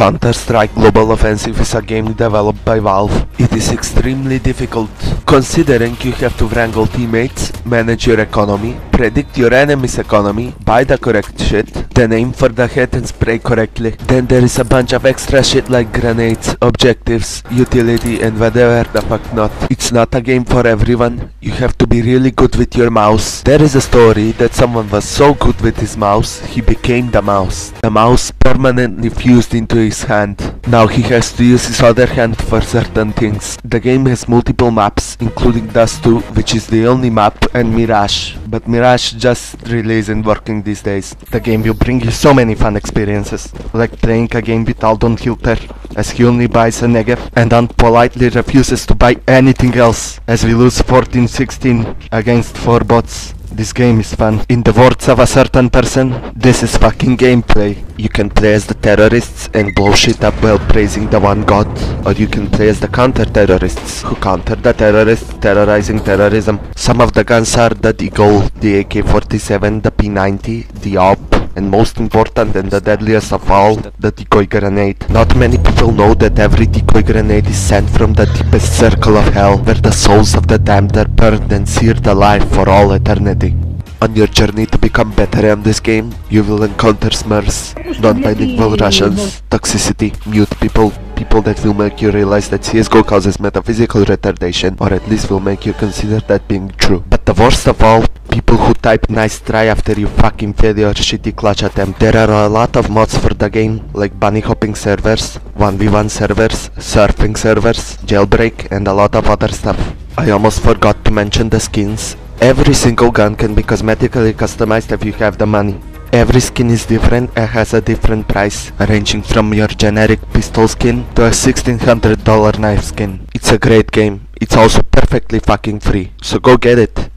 Counter-Strike Global Offensive is a game developed by Valve. It is extremely difficult, considering you have to wrangle teammates, manage your economy, predict your enemy's economy, buy the correct shit, then aim for the head and spray correctly. Then there is a bunch of extra shit like grenades, objectives, utility and whatever the fuck not. It's not a game for everyone. You have to be really good with your mouse. There is a story that someone was so good with his mouse, he became the mouse. The mouse permanently fused into his hand. Now he has to use his other hand for certain things. The game has multiple maps, including Dust 2, which is the only map, and Mirage. But Mirage just released and working these days. The game will bring you so many fun experiences, like playing a game with Aldon Hilter, as he only buys a Negev and unpolitely refuses to buy anything else, as we lose 14-16 against 4 bots. This game is fun. In the words of a certain person, this is fucking gameplay. You can play as the terrorists and blow shit up while praising the one god, or you can play as the counter-terrorists who counter the terrorists terrorizing terrorism. Some of the guns are the Deagle, the AK-47, the P90, the AWP, and most important and the deadliest of all, the decoy grenade. Not many people know that every decoy grenade is sent from the deepest circle of hell, where the souls of the damned are burned and seared alive for all eternity. On your journey to become better in this game, you will encounter smurfs, non-bilingual Russians, toxicity, mute people, people that will make you realize that CSGO causes metaphysical retardation, or at least will make you consider that being true. But the worst of all, people who type nice try after you fucking fail your shitty clutch attempt. There are a lot of mods for the game, like bunny hopping servers, 1v1 servers, surfing servers, jailbreak, and a lot of other stuff. I almost forgot to mention the skins. Every single gun can be cosmetically customized if you have the money. Every skin is different and has a different price, ranging from your generic pistol skin to a $1600 knife skin. It's a great game. It's also perfectly fucking free, so go get it.